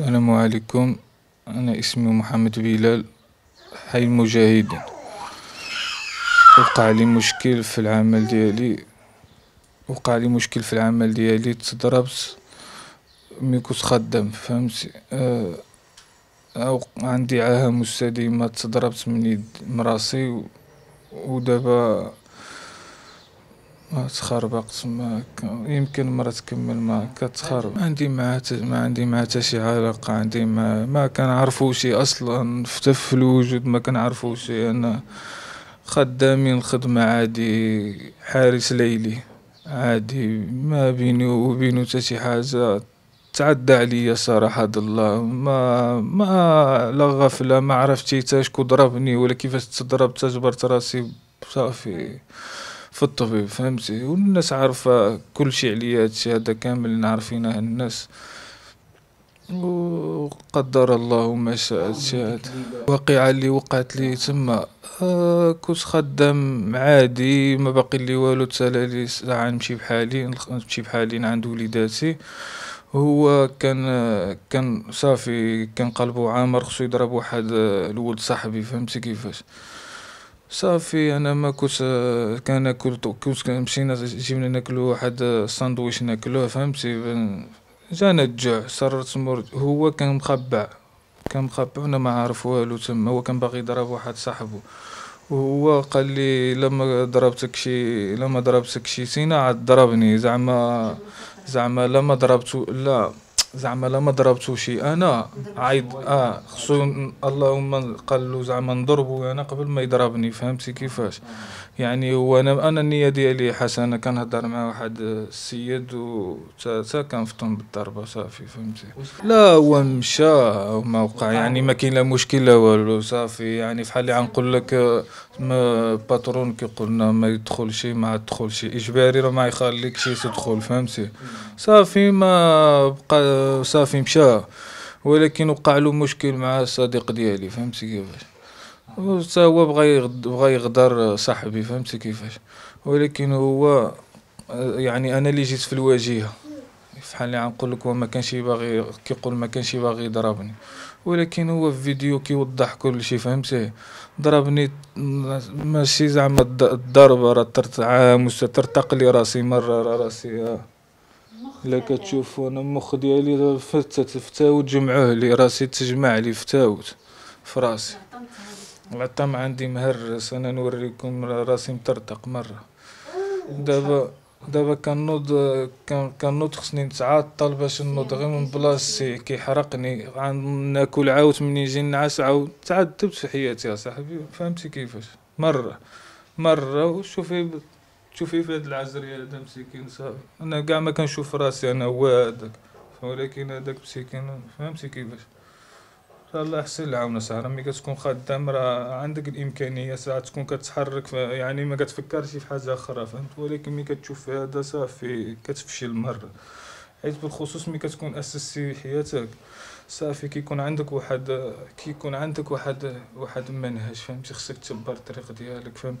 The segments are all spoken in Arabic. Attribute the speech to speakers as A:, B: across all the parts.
A: السلام عليكم. أنا اسمي محمد بلال حي المجاهدين. وقع لي مشكل في العمل ديالي. وقع لي مشكل في العمل ديالي تضربت ملي كنت خدام فهمتي؟ أه عندي عاهة مستديمة تضربت من يد من راسي. ودابا تخربقت ما يمكن مرة تكمل ما كتخربق ما عندي معاه ما عندي معاه حتى شي علاقة عندي معاه ما كنعرفوش أصلا حتى في الوجود ما كنعرفوش أنا خدامين الخدمة عادي حارس ليلي عادي ما بيني وبينو حتى شي حاجة. تعدى عليا صراحة الله. ما ما لا غفلة ما عرفت حتى شكون ضربني ولا كيفاش تضربت جبرت راسي صافي في الطبيب فهمتي والناس عارفة كلشي عليا هادشي هادا كامل عارفينه الناس. وقدر الله ما شاء هادشي هادا الواقعة اللي وقعت لي تما. آه كنت خدام عادي ما باقي لي والو تسالالي ساعة نمشي بحالي نمشي بحالي عند وليداتي. هو كان كان صافي كان قلبو عامر خصو يضرب واحد الولد صاحبي فهمتي كيفاش؟ صافي أنا ما كنت كناكل كنت مشينا جبنا ناكلو واحد الساندويش ناكلوه فهمتي؟ جانا الجوع صرت نمر هو كان مخبع كان مخبع وأنا ما عارف والو تما هو كان باغي يضرب واحد صاحبو وهو قال لي لما ضربتك شي لما ضربتك شي سينا عاد ضربني زعما زعما لما ضربتو لا. زعما لا ما ضربتوشي أنا عيد آه خصو اللهم قال له زعما نضربو أنا قبل ما يضربني فهمتي كيفاش؟ يعني هو أنا أنا النية ديالي حسنة كنهضر مع واحد السيد و تا كنفطن بالضربه صافي فهمتي. لا هو مشى وما وقع. يعني ما كاين لا مشكل لا والو صافي. يعني فحال اللي غنقول لك ما باترون قلنا ما يدخلش ما تدخلش إجباري راه ما يخليكش تدخل فهمتي. صافي ما بقى صافي مشى ولكن وقع له مشكل مع الصديق ديالي فهمتي كيفاش؟ حتى هو بغى بغى يغدر صاحبي فهمتي كيفاش؟ ولكن هو يعني أنا اللي جيت في الواجهة. فحال اللي غنقول لك هو ما كانش باغي كيقول ما كانش باغي يضربني. ولكن هو في فيديو كيوضح كل شيء فهمتي؟ ضربني ماشي زعما الضربة راه ترتق لي راسي مرة راه راسي إلا كتشوف أنا المخ ديالي فتت فتاوت جمعوه لي راسي تجمع لي فتاوت في راسي. العطام عندي مهرس أنا نوريكم راسي مطرطق مرة. دابا دابا كنوض كنوض خصني نتعطل باش نوض غير من بلاصتي كيحرقني. ناكل عاود منين يجي النعاس عاود. تعذبت في حياتي اصاحبي فهمتي كيفاش؟ مرة. مرة وشوفي شوفي في هاد العزري هذا مسكين صافي أنا كاع ما كنشوف راسي أنا هو هذاك ولكن هذاك مسكين فهمتي كيفاش الله يحسن العون ساعة ملي كتكون خدام راه عندك الإمكانية ساعة تكون كتحرك يعني ما كتفكرش في حاجة أخرى فهمت؟ ولكن ملي كتشوف هذا صافي كتفشل مرة. حيت بالخصوص ملي كتكون اسستي حياتك صافي كيكون عندك واحد كيكون عندك واحد واحد المنهج فهمتي؟ خصك تبر الطريق ديالك فهمت؟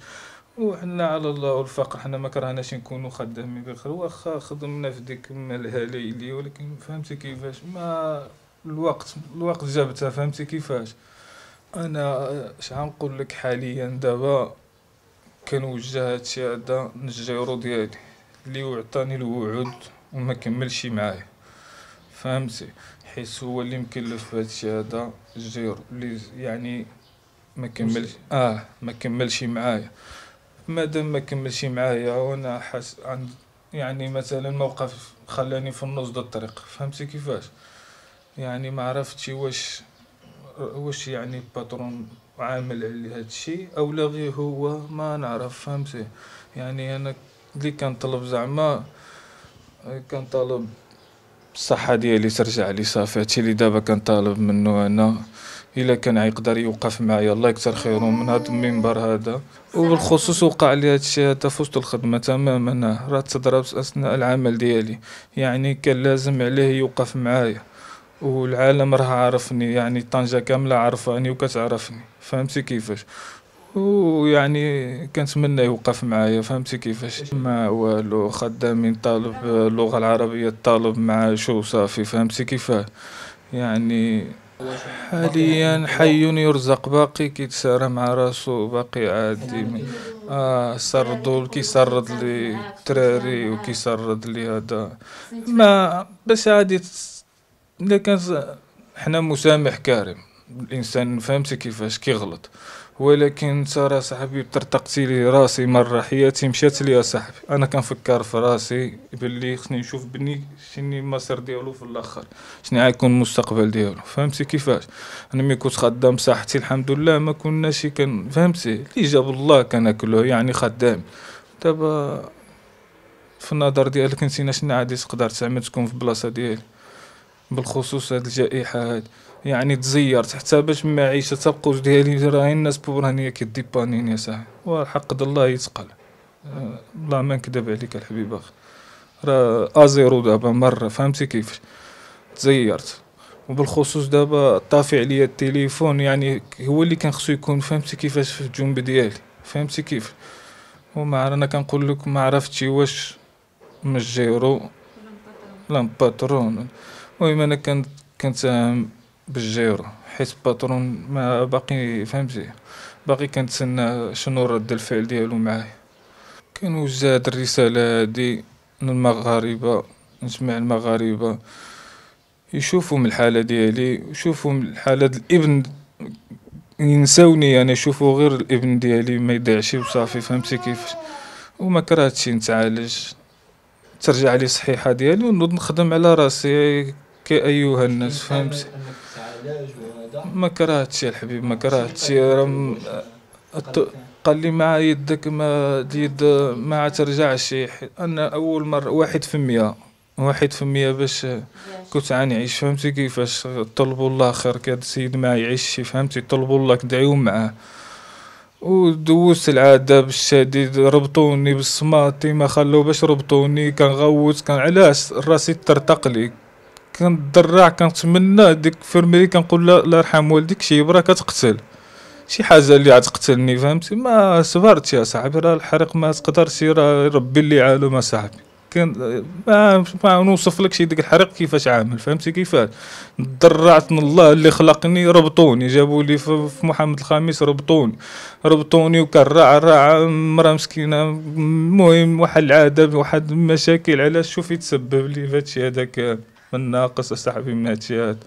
A: وحنا على الله والفقر. حنا ما كرهناش نكونوا خدامين بالخير واخا خدمنا في ديك الهليلي ولكن فهمتي كيفاش؟ ما الوقت الوقت جابتها فهمتي كيفاش؟ أنا اش غنقول لك حاليا دابا كنوجه هادشي هذا للجيرو ديالي. اللي وعطاني الوعود وما كملش معايا. فهمتي؟ حيت هو اللي مكلف بهادشي هذا الجيرو اللي يعني ما كملش آه ما كملش معايا. مادام ما كملش معايا وأنا حاس عند يعني مثلا موقف خلاني في النص د الطريق فهمتي كيفاش؟ يعني ما عرفتش واش واش يعني باترون عامل على هاد الشيء أو لا غير هو ما نعرف فهمتي؟ يعني أنا اللي كنطلب زعما كنطلب الصحة ديالي ترجع لي صافي. هادشي اللي دابا كنطالب منه أنا. إلا كان يقدر يوقف معايا الله يكثر خيره من هذا المنبر هذا. وبالخصوص وقع لي هذا في وسط الخدمة تماما. راه تضربت أثناء العمل ديالي. يعني كان لازم عليه يوقف معايا. والعالم راه عارفني. يعني طنجة كاملة عارفاني وكتعرفني. فهمتي كيفاش؟ ويعني كنتمنى يوقف معايا. فهمتي كيفاش؟ ما والو خدامين طالب اللغة العربية طالب معاشو صافي. فهمتي كيفاه يعني حاليا حي يرزق باقي كيتسارى مع راسو باقي عادي. آه سردو كيسرد لي الدراري وكيسرد لي هذا. ما بس عادي الا كان حنا مسامح كارم الإنسان فهمتي كيفاش كيغلط. ولكن راه صاحبي طرطقتي لي راسي مرة حياتي مشات لي صاحبي. أنا كنفكر في راسي باللي خصني نشوف بني شنو المسار ديالو في الآخر شنو غيكون المستقبل ديالو. فهمتي كيفاش؟ أنا ملي كنت خدام صحتي الحمد لله ما كناش كان فهمتي اللي جاب الله كناكلو يعني خدام. دابا في النظر ديالك نسينا شنو عادي تقدر تعمل تكون في بلاصة ديالي بالخصوص هاد الجائحة هاد. يعني تزيرت حتى باش المعيشة تبقوش ديالي راهي الناس بورانية كديبانيني يا صاحبي. وحق الله يتقل. الله ما نكذب عليك الحبيب أخي. راه آزيرو دابا مرة فهمتي كيفاش؟ تزيرت. وبالخصوص دابا طافي عليا التليفون يعني هو اللي كان خصو يكون فهمتي كيفاش؟ في الجنب ديالي. فهمتي كيف وما أنا كنقول لك ما عرفتش واش مجيرو لا باترون المهم أنا كنت كنت بالجيرو حيت باترون ما باقي فهمتي؟ باقي كنتسنى شنو رد الفعل ديالو معايا. كنوجه هاد الرسالة هادي للمغاربة نجمع المغاربة يشوفوا من الحالة ديالي يشوفوا من حالة الإبن. ينساوني أنا يشوفوا غير الإبن ديالي ما يضيعش وصافي فهمتي كيفاش؟ وما كرهتش نتعالج. ترجع لي صحيحة ديالي ونوض نخدم على راسي. كأيها الناس فهمت؟ ما كرهتش يا الحبيب ما كرهتش قال لي مع يدك ما يد ما ترجعش. أنا أول مرة واحد في المية. واحد في المية باش كنت عانيش فهمتي كيفاش؟ طلبوا الله خير كاد السيد ما يعيش. فهمتي؟ طلبوا الله كدعيو معاه. ودوزت العذاب الشديد ربطوني بالصماطي ما خلو باش ربطوني. كنغوت كان علاش؟ راسي ترتق لي كنضرع كنتمنى ديك فيرميري كنقول لا الله يرحم والديك شي برا كتقتل. شي حاجة اللي غتقتلني فهمتي؟ ما صبرت يا صاحبي راه الحريق ما تقدرش راه ربي اللي عالم اصاحبي كان ما, ما نوصف لك شي ديك الحريق كيفاش عامل فهمتي؟ كيفاش؟ ضرعت من الله اللي خلقني ربطوني جابوا لي في محمد الخامس ربطوني. ربطوني وكرع رع مرا مسكينة المهم واحد العادة واحد المشاكل علاش؟ شوف يتسبب لي في هادشي هذاك من ناقص اصاحبي من هادشي هذا